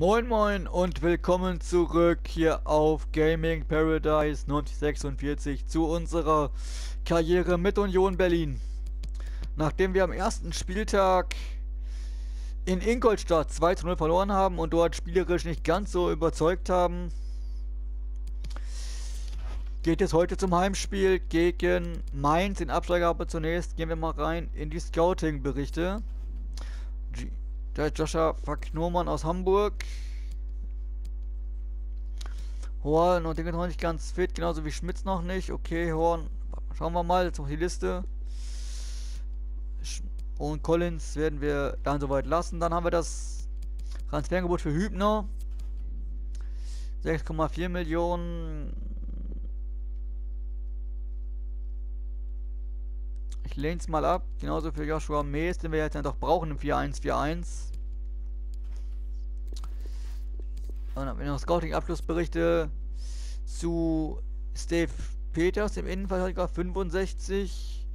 Moin Moin und willkommen zurück hier auf Gaming Paradise 1946 zu unserer Karriere mit Union Berlin. Nachdem wir am ersten Spieltag in Ingolstadt 2 zu 0 verloren haben und dort spielerisch nicht ganz so überzeugt haben, geht es heute zum Heimspiel gegen Mainz, den Absteiger. Aber zunächst gehen wir mal rein in die Scouting-Berichte. Der Joshua Verknormann aus Hamburg. Horn und den noch nicht ganz fit, genauso wie Schmitz noch nicht. Okay, Horn. Schauen wir mal, jetzt noch die Liste. Und Collins werden wir dann soweit lassen. Dann haben wir das Transferangebot für Hübner. 6,4 Millionen. Es mal ab. Genauso für Joshua Mees, den wir jetzt ja doch brauchen im 4-1-4-1. Dann haben wir noch Scouting-Abschlussberichte zu Steve Peters, dem Innenverteidiger 65,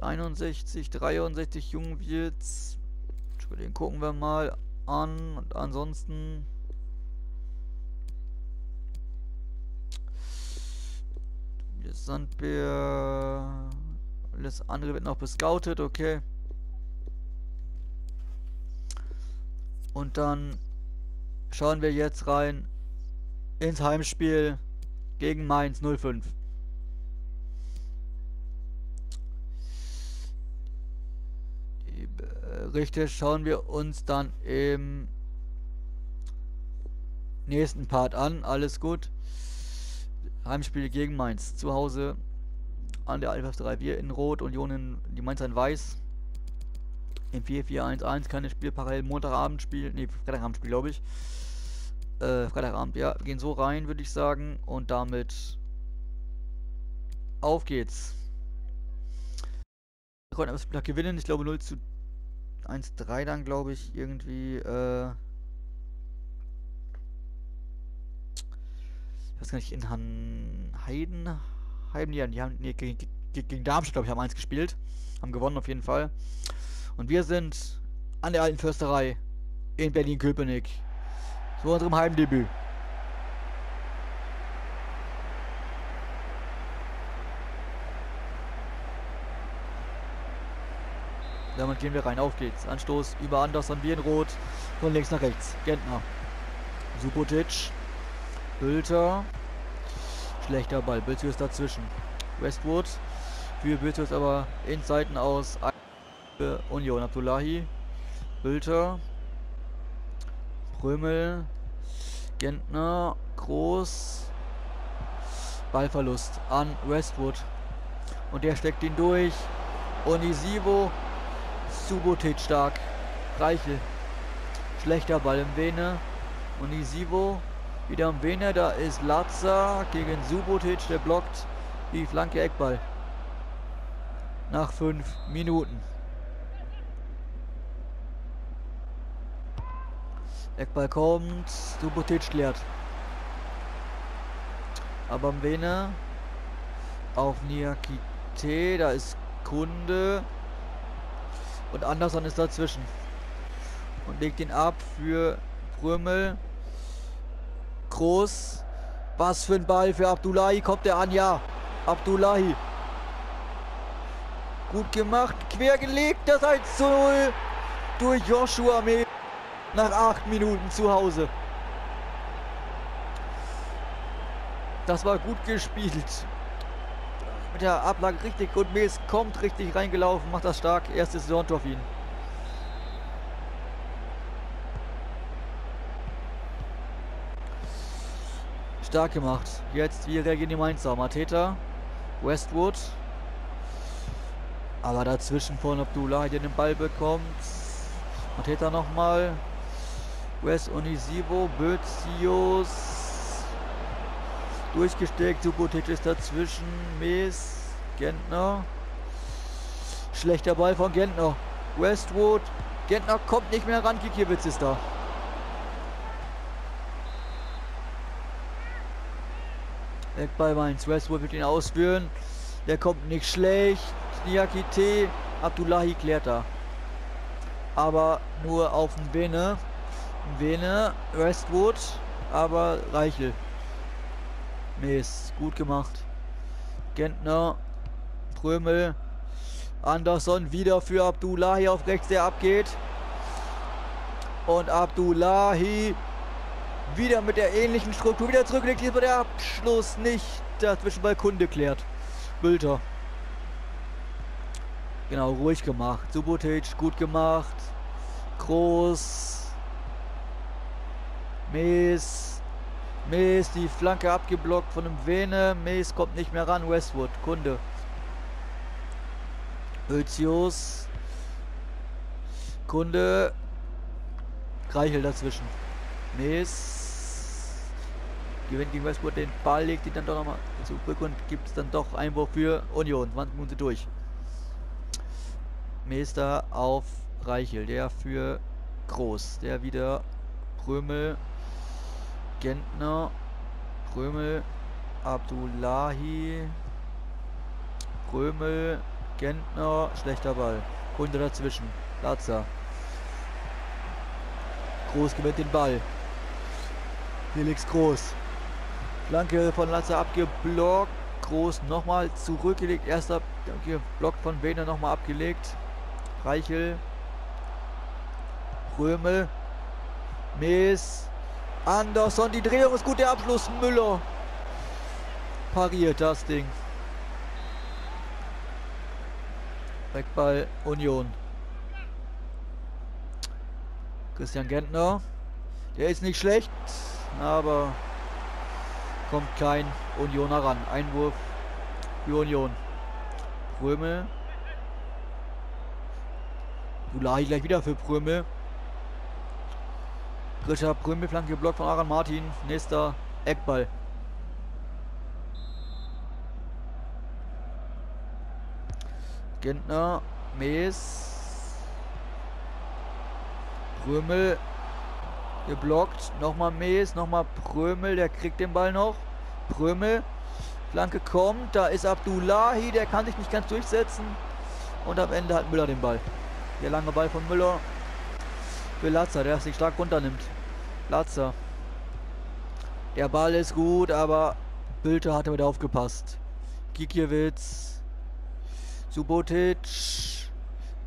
61, 63 Jungwirts. Den gucken wir mal an und ansonsten Sandbär alles andere wird noch bescoutet, okay. Und dann schauen wir jetzt rein ins Heimspiel gegen Mainz 05. Richtig, schauen wir uns dann im nächsten Part an. Alles gut. Heimspiel gegen Mainz. Zu Hause an der Alpha 3 wir in Rot, Union in die Mainzer in Weiß. In 4-4-1-1 kann ich Spiel parallel Montagabend spielen, ne, Freitagabend spiel, glaube ich. Äh, Freitagabend, ja. Wir gehen so rein, würde ich sagen. Und damit auf geht's. Wir konnten das gewinnen, ich glaube 0 zu 1-3 dann, glaube ich, irgendwie, äh ich weiß gar nicht, in Han Heiden Heim, die, haben nee, gegen, gegen Darmstadt, glaube ich, haben eins gespielt. Haben gewonnen auf jeden Fall. Und wir sind an der alten Försterei in Berlin-Köpenick. Zu unserem Heimdebüt. Damit gehen wir rein. Auf geht's. Anstoß über Anderson, Rot. Von links nach rechts. Gentner. Subotic. Bülter. Schlechter Ball. Bültius dazwischen. Westwood. Für Bültius aber in Seiten aus. Union. Abdullahi. Bülter. Prömel. Gentner. Groß. Ballverlust an Westwood. Und der steckt ihn durch. Onisivo. Subotic stark. Reichel. Schlechter Ball im Vene. Onisivo wieder am Vene, da ist Latza gegen Subotic, der blockt die Flanke Eckball. Nach fünf Minuten. Eckball kommt, Subotic klärt. Aber am Vene auf Niakite, da ist Kunde und Anderson ist dazwischen und legt ihn ab für Prömel. Groß. Was für ein Ball für Abdullahi. Kommt der an? Ja. Abdullahi. Gut gemacht. Quergelegt. Das 1 zu 0 durch Joshua Mee. Nach 8 Minuten zu Hause. Das war gut gespielt. Mit der Ablage richtig gut. Mees kommt richtig reingelaufen. Macht das stark. Erstes Saisontor für ihn. Stark gemacht. Jetzt, wie reagieren die Mainzer? Mateta, Westwood. Aber dazwischen von Abdullah, der den Ball bekommt. Mateta nochmal. West Onisivo, Bözius. Durchgesteckt, Subotic ist dazwischen. Mees, Gentner. Schlechter Ball von Gentner. Westwood. Gentner kommt nicht mehr ran, Kikiewicz ist da. Bei Mainz. Westwood wird ihn ausführen. Der kommt nicht schlecht. Niakite. Abdullahi klärt da. Aber nur auf den Bene. Vene, Westwood, aber Reichel. Mees, gut gemacht. Gentner, Prömel, Anderson wieder für Abdullahi auf rechts, der abgeht. Und Abdullahi wieder mit der ähnlichen Struktur wieder zurückgelegt. Hier wird der Abschluss nicht dazwischen bei Kunde klärt. Bülter. Genau, ruhig gemacht. Subotic gut gemacht. Groß. Mees. Mees, die Flanke abgeblockt von dem Vene. Mees kommt nicht mehr ran. Westwood, Kunde. Özius. Kunde. Reichel dazwischen. Mees. Gewinnt gegen Westwood den Ball, legt ihn dann doch nochmal zurück und gibt es dann doch Einwurf für Union. 20 Minuten durch. Meester auf Reichel, der für Groß, der wieder Prömel, Gentner, Prömel, Abdullahi, Prömel, Gentner, schlechter Ball. Kunde dazwischen. Latza. Groß gewinnt den Ball. Felix Groß. Flanke von Latza abgeblockt. Groß nochmal zurückgelegt. Erster Block von Wehner nochmal abgelegt. Reichel. Römel. Mees. Anderson. Die Drehung ist gut. Der Abschluss. Müller. Pariert das Ding. Wegball Union. Christian Gentner. Der ist nicht schlecht, aber kommt kein Unioner ran. Einwurf für Union. Prömel. Dulahi gleich wieder für Prömel. Grisha Prömel, Flanke geblockt von Aran Martin. Nächster Eckball. Gentner, Mees, Prömel geblockt, nochmal Mees, nochmal Prömel, der kriegt den Ball noch. Prömel, Flanke kommt, da ist Abdullahi, der kann sich nicht ganz durchsetzen. Und am Ende hat Müller den Ball. Der lange Ball von Müller für Latzer, der sich stark runternimmt. Latzer. Der Ball ist gut, aber Bülter hat damit aufgepasst. Gikiewicz Subotic.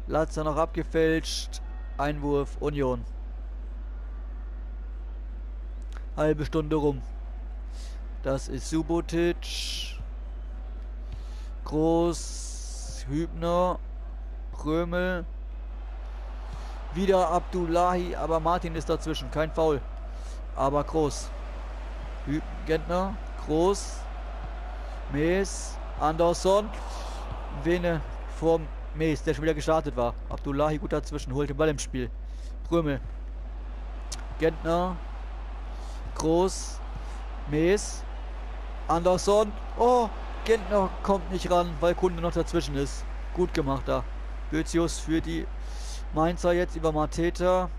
Latzer noch abgefälscht. Einwurf Union. Halbe Stunde rum. Das ist Subotic. Groß. Hübner. Römel. Wieder Abdullahi, aber Martin ist dazwischen. Kein Foul. Aber groß. Gentner. Groß. Mees. Anderson. Vene vorm Mees, der schon wieder gestartet war. Abdullahi gut dazwischen, holt den Ball im Spiel. Prömel. Gentner. Groß. Mees. Anderson. Oh, Gentner kommt nicht ran, weil Kunde noch dazwischen ist. Gut gemacht da. Bözius für die Mainzer jetzt über Mateta.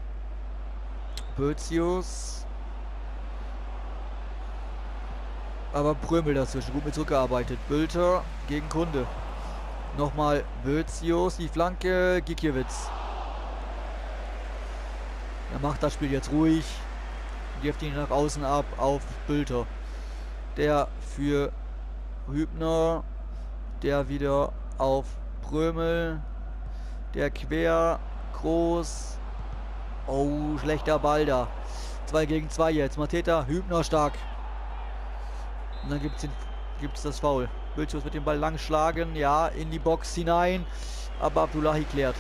Bözius. Aber Prömel dazwischen. Gut mit zurückgearbeitet. Bülter gegen Kunde. Nochmal Bözius, die Flanke, Gikiewicz. Er macht das Spiel jetzt ruhig. Wirft ihn nach außen ab auf Bülter. Der für Hübner. Der wieder auf Prömel. Der quer. Groß. Oh, schlechter Ball da. 2 gegen 2 jetzt. Mateta, Hübner stark. Und dann gibt es das Foul. Bültius mit dem Ball lang schlagen. Ja, in die Box hinein. Aber Abdullahi klärt.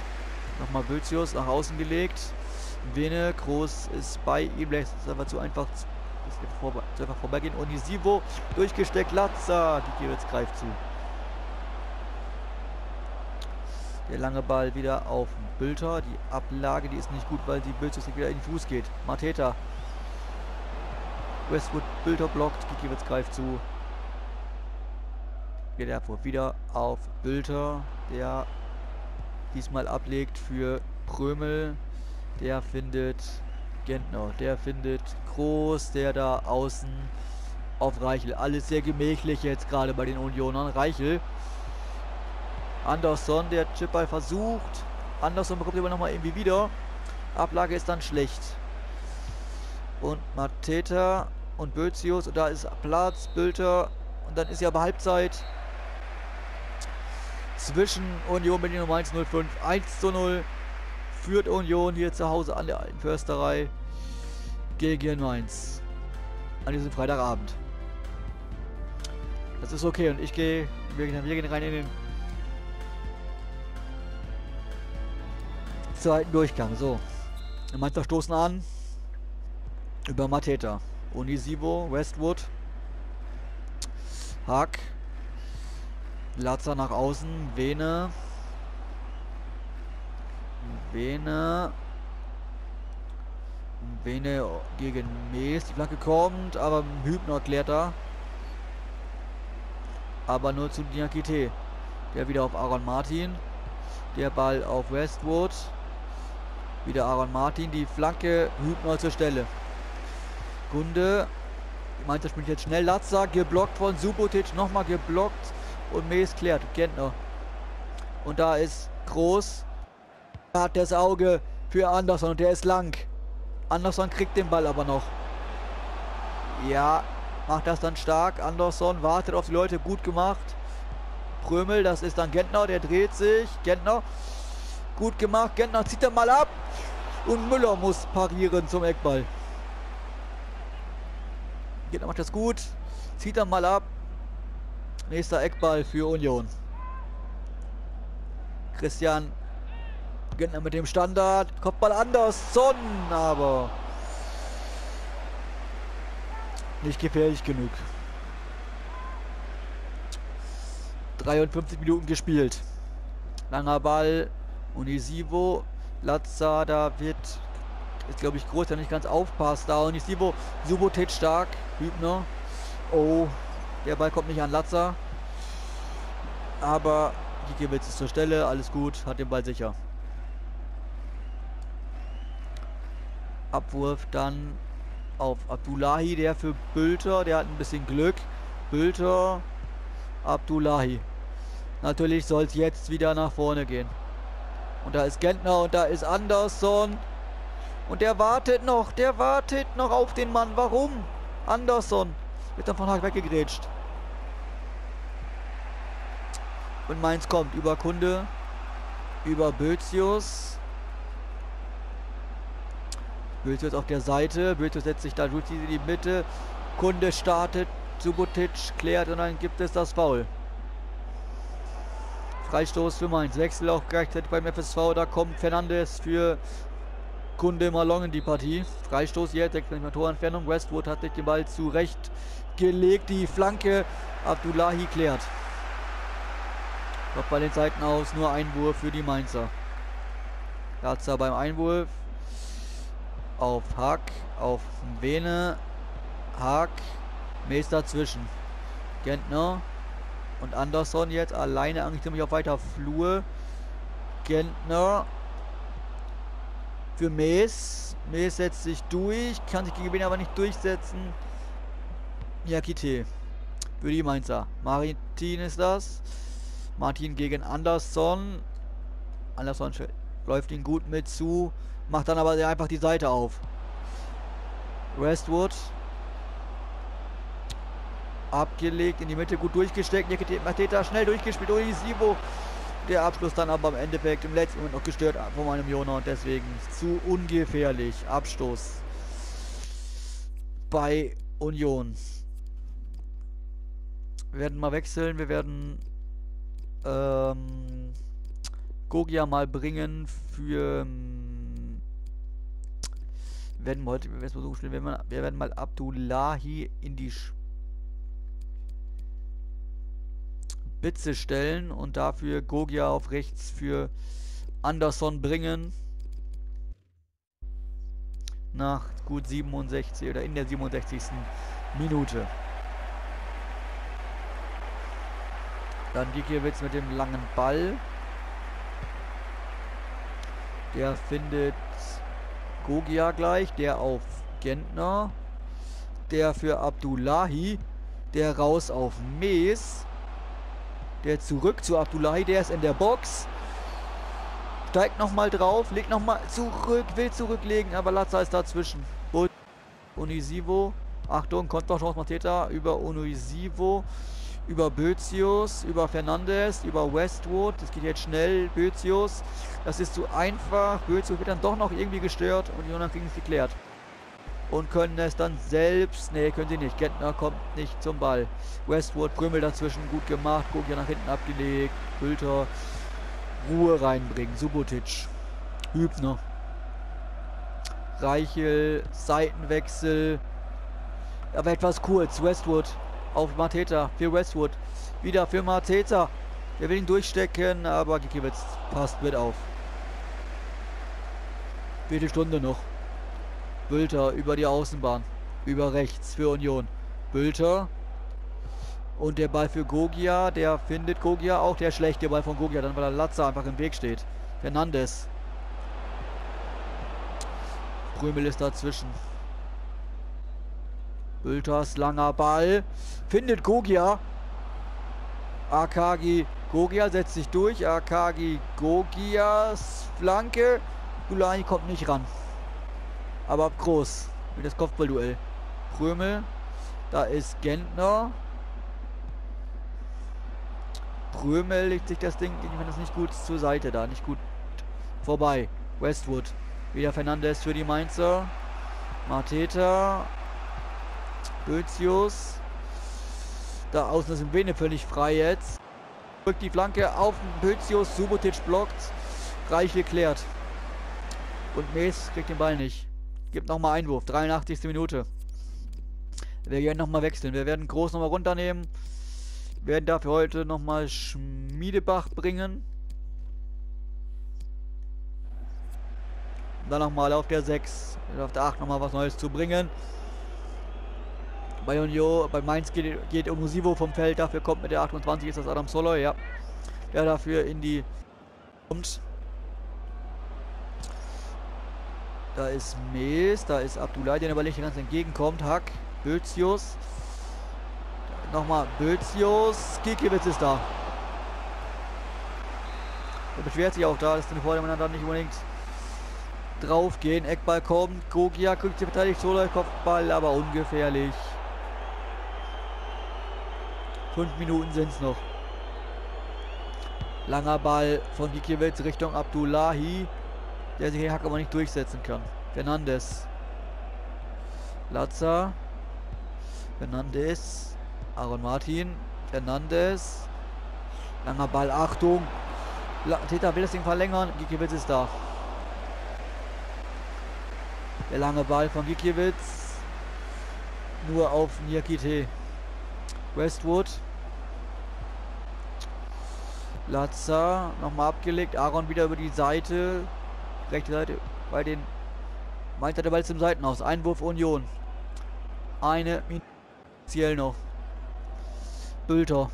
Nochmal Bültius nach außen gelegt. Vene, Groß ist bei ihm. Lässt es aber zu einfach, zu einfach vorbeigehen. Onisivo durchgesteckt. Latza. Gikiewicz greift zu. Der lange Ball wieder auf Bülter. Die Ablage, die ist nicht gut, weil die Bültius wieder in den Fuß geht. Mateta. Westwood, Bülter blockt. Gikiewicz greift zu geht er wieder auf Bülter, der diesmal ablegt für Prömel. Der findet Gentner, der findet Groß, der da außen auf Reichel. Alles sehr gemächlich jetzt gerade bei den Unionern. Reichel. Anderson, der Chipball versucht. Anderson bekommt aber nochmal irgendwie wieder. Ablage ist dann schlecht. und Mateta und Bözius und da ist Platz, Bülter und dann ist ja aber Halbzeit zwischen Union Berlin und Mainz 05 1 zu 0 führt Union hier zu Hause an der alten Försterei gegen Mainz an diesem Freitagabend. Das ist okay und ich gehe, wir, wir gehen rein in den zweiten Durchgang. So, Mainzer stoßen an über Mateta, Unisivo, Westwood, Hack, Latzer nach außen, Vene, Vene, Vene gegen Mees. Die Flanke kommt, aber Hübner klärt da. Aber nur zu Diakite. Der wieder auf Aaron Martin. Der Ball auf Westwood. Wieder Aaron Martin. Die Flanke Hübner zur Stelle. Gunde. Meint, er spielt jetzt schnell. Latza geblockt von Subotic. Nochmal geblockt. Und Mees klärt. Gentner. Und da ist Groß. Hat das Auge für Anderson. Und der ist lang. Anderson kriegt den Ball aber noch. Ja, macht das dann stark. Anderson wartet auf die Leute, gut gemacht. Prömel, das ist dann Gentner, der dreht sich. Gentner, gut gemacht. Gentner zieht er mal ab. Und Müller muss parieren zum Eckball. Gentner macht das gut. Zieht er mal ab. Nächster Eckball für Union. Christian Gentner mit dem Standard. Kopfball Anderson, aber nicht gefährlich genug. 53 Minuten gespielt. Langer Ball. Unisivo. Lazada wird, ist glaube ich groß, der nicht ganz aufpasst. Da Unisivo. Subotic stark. Hübner. Oh, der Ball kommt nicht an Latza. Aber Gikiewicz ist zur Stelle. Alles gut. Hat den Ball sicher. Abwurf dann auf Abdullahi, der für Bülter, der hat ein bisschen Glück. Bülter, Abdullahi. Natürlich soll es jetzt wieder nach vorne gehen. Und da ist Gentner und da ist Anderson. Und der wartet noch, der wartet noch auf den Mann. Warum? Anderson wird dann von Haag weggegrätscht. Und Mainz kommt über Kunde, über Bözius. Bözius auf der Seite. Bözius setzt sich da durch in die Mitte. Kunde startet. Subotic klärt und dann gibt es das Foul. Freistoß für Mainz. Wechsel auch gleichzeitig beim FSV. Da kommt Fernandes für Kunde Malong in die Partie. Freistoß jetzt, 6 cm Torentfernung. Westwood hat sich den Ball zurecht gelegt. Die Flanke Abdullahi klärt. Doch bei den Seiten aus nur Einwurf für die Mainzer. Gatzer beim Einwurf auf Hack, auf Vene, Hack, Mees dazwischen. Gentner und Anderson jetzt alleine eigentlich ziemlich auf weiter Flur. Gentner für Mees. Mees setzt sich durch, kann sich gegen wen aber nicht durchsetzen. Yakite für die Mainzer. Maritin ist das. Martin gegen Anderson. Anderson läuft ihn gut mit zu. Macht dann aber einfach die Seite auf. Westwood. Abgelegt, in die Mitte gut durchgesteckt. Mateta schnell durchgespielt. Sivo. Der Abschluss dann aber im Endeffekt im letzten Moment noch gestört von meinem Jona und deswegen zu ungefährlich. Abstoß bei Union. Wir werden mal wechseln. Wir werden ähm, Gogia mal bringen für werden wir heute, wir versuchen spielen, wir, wir werden mal Abdullahi in die Spitze stellen und dafür Gogia auf rechts für Anderson bringen. Nach gut 67 oder in der 67. Minute. Dann Gikiewicz mit dem langen Ball. Der findet Gogia gleich, der auf Gentner, der für Abdullahi, der raus auf Mees, der zurück zu Abdullahi, der ist in der Box, steigt nochmal drauf, legt nochmal zurück, will zurücklegen, aber Latza ist dazwischen. Und Unisivo. Achtung, Konterchance Mateta über Unisivo, über Bözius, über Fernandes, über Westwood. Das geht jetzt schnell. Bözius. Das ist zu einfach. Bözius wird dann doch noch irgendwie gestört und die Jonas kriegen es geklärt. Und können es dann selbst. Ne, können sie nicht. Gentner kommt nicht zum Ball. Westwood, Prümmel dazwischen. Gut gemacht. Guck hier nach hinten abgelegt. Bülter. Ruhe reinbringen. Subotic. Hübner. Reichel. Seitenwechsel. Aber etwas kurz. Westwood auf Mateta. Für Westwood. Wieder für Mateta. Der will ihn durchstecken, aber Gikiewicz passt mit auf. Viertelstunde noch. Bülter über die Außenbahn. Über rechts für Union. Bülter. Und der Ball für Gogia. Der findet Gogia auch. Der schlechte Ball von Gogia. Dann weil der Latza einfach im Weg steht. Fernandes. Prümel ist dazwischen. Bülters langer Ball. Findet Gogia. Akagi Gogia setzt sich durch. Akagi Gogias Flanke. Gulani kommt nicht ran. Aber groß. Wie das Kopfballduell. Prömel. Da ist Gentner. Prömel legt sich das Ding, ich meine das nicht gut zur Seite da, nicht gut vorbei. Westwood. Wieder Fernandes für die Mainzer. Mateta. Bözius. Da außen ist Vene völlig frei jetzt. Drückt die Flanke auf Bözius. Subotic blockt. Reich geklärt. Und Mees kriegt den Ball nicht. Gibt nochmal Einwurf. 83. Minute. Wir werden nochmal wechseln. Wir werden Groß nochmal runternehmen. Wir werden dafür heute nochmal Schmiedebach bringen. Dann nochmal auf der 6, auf der 8 nochmal was Neues zu bringen. Bei Union, bei Mainz geht, geht Musivo vom Feld, dafür kommt mit der 28 ist das Adam Soloy, ja. Der dafür in die kommt. Da ist Mees, da ist Abdullah, der aber nicht ganz entgegenkommt. Hack, Bözius. Nochmal Bözius. Kikiewicz ist da. Er beschwert sich auch da, dass den Vordermann dann nicht unbedingt draufgehen. Eckball kommt. Gogia kriegt sich beteiligt. Solo Kopfball, aber ungefährlich. Fünf Minuten sind es noch. Langer Ball von Gikiewicz Richtung Abdullahi, der sich hier Hack aber nicht durchsetzen kann. Fernandes. Latza. Fernandes. Aaron Martin. Fernandes. Langer Ball, Achtung. Täter will das Ding verlängern. Gikiewicz ist da. Der lange Ball von Gikiewicz. Nur auf Niakite. Westwood. Latza nochmal abgelegt. Aaron wieder über die Seite. Rechte Seite bei den. Meint er der Ball zum Seitenhaus. Einwurf Union. Eine Ziel noch. Bülter.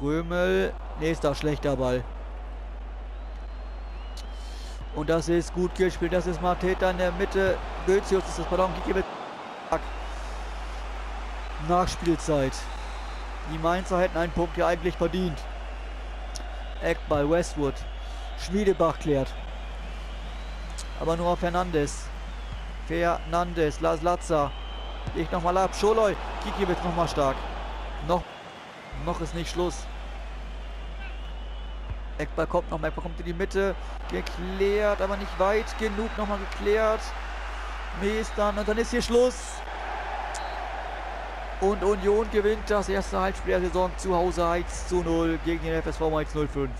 Römel. Nächster schlechter Ball. Und das ist gut gespielt. Das ist Mateta in der Mitte. Bözius ist das Pardon. Nachspielzeit. Die Mainzer hätten einen Punkt hier eigentlich verdient. Eckball, Westwood. Schmiedebach klärt. Aber nur auf Fernandes. Fernandes, Las Latza. Ich nochmal ab. Scholoi. Kiki wird nochmal stark. Noch, noch ist nicht Schluss. Eckball kommt noch. Eckball kommt in die Mitte. Geklärt, aber nicht weit genug. Nochmal geklärt. Mees dann. Und dann ist hier Schluss. Und Union gewinnt das erste Halbspiel der Saison zu Hause 1 zu 0 gegen den FSV Mainz 05.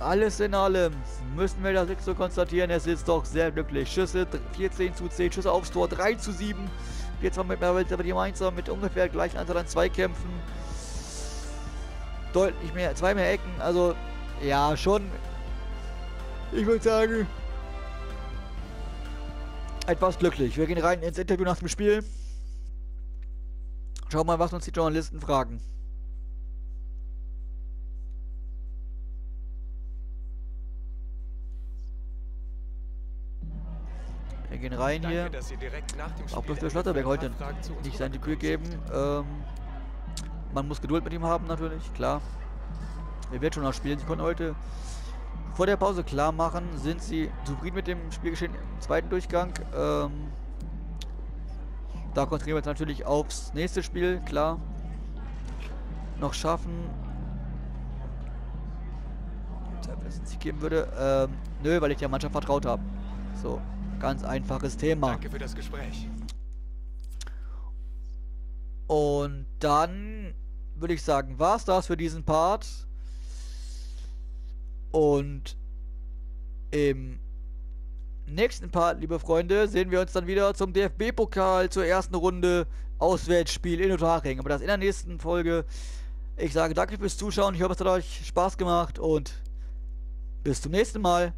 Alles in allem müssen wir das so konstatieren, es ist doch sehr glücklich. Schüsse 14 zu 10, Schüsse aufs Tor 3 zu 7. Jetzt haben wir aber Mainzer mit ungefähr gleichen Anzahl an Zweikämpfen. Deutlich mehr, zwei mehr Ecken, also ja, schon. Ich würde sagen, etwas glücklich. Wir gehen rein ins Interview nach dem Spiel. Schauen mal, was uns die Journalisten fragen. Wir gehen rein Danke, hier. Auch der Schlotterberg heute nicht sein Debüt geben. Ähm, man muss Geduld mit ihm haben natürlich, klar. Er wird schon noch spielen. Sie konnten heute vor der Pause klar machen, sind sie zufrieden mit dem Spielgeschehen im zweiten Durchgang. Ähm, da konzentrieren wir uns natürlich aufs nächste Spiel, klar. Noch schaffen. Wenn es einen Sieg geben würde. Ähm, nö, weil ich der Mannschaft vertraut habe. So, ganz einfaches Thema. Danke für das Gespräch. Und dann würde ich sagen, war's das für diesen Part. Und im nächsten Part, liebe Freunde, sehen wir uns dann wieder zum DFB-Pokal zur ersten Runde Auswärtsspiel in Unterhaching. Aber das in der nächsten Folge. Ich sage danke fürs Zuschauen. Ich hoffe, es hat euch Spaß gemacht und bis zum nächsten Mal.